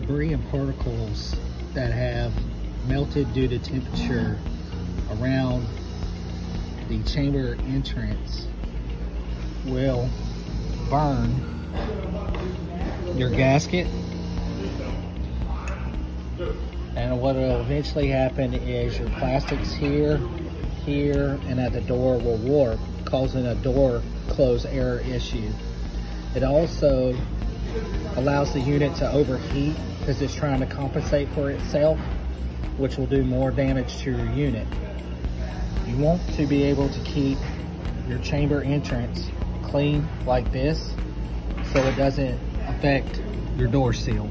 debris and particles that have melted due to temperature around the chamber entrance will burn your gasket. And what will eventually happen is your plastics here here and at the door will warp causing a door close error issue. It also allows the unit to overheat because it's trying to compensate for itself which will do more damage to your unit you want to be able to keep your chamber entrance clean like this so it doesn't affect your door seal.